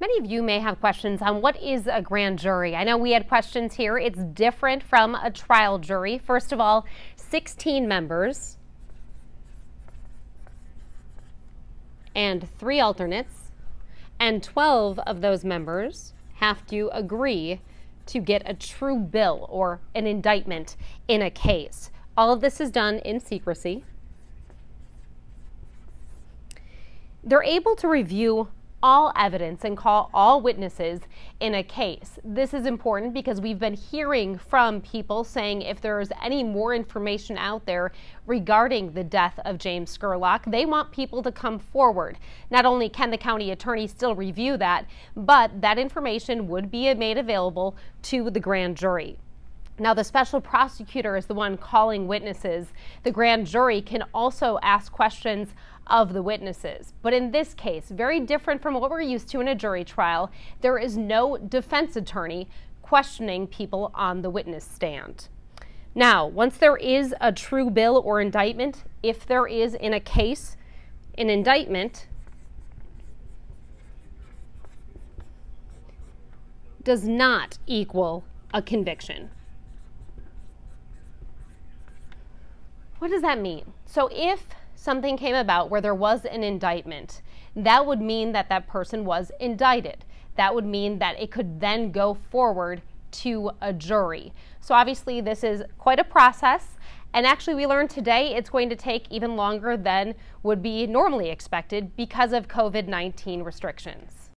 Many of you may have questions on what is a grand jury. I know we had questions here. It's different from a trial jury. First of all, 16 members and three alternates, and 12 of those members have to agree to get a true bill or an indictment in a case. All of this is done in secrecy. They're able to review all evidence and call all witnesses in a case. This is important because we've been hearing from people saying if there's any more information out there regarding the death of James Scurlock, they want people to come forward. Not only can the county attorney still review that, but that information would be made available to the grand jury. Now, the special prosecutor is the one calling witnesses. The grand jury can also ask questions of the witnesses. But in this case, very different from what we're used to in a jury trial, there is no defense attorney questioning people on the witness stand. Now, once there is a true bill or indictment, if there is in a case an indictment, does not equal a conviction. What does that mean? So if something came about where there was an indictment, that would mean that that person was indicted. That would mean that it could then go forward to a jury. So obviously this is quite a process. And actually, we learned today it's going to take even longer than would be normally expected because of COVID 19 restrictions.